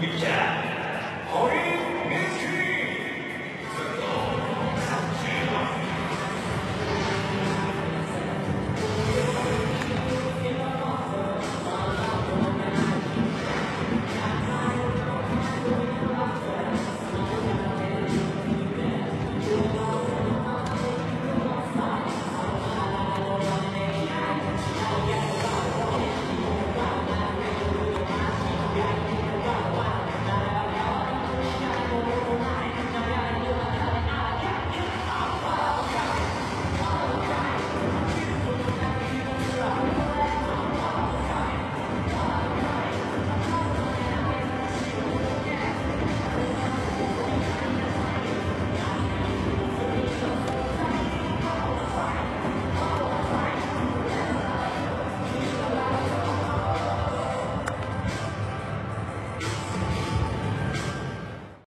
ピッチャー堀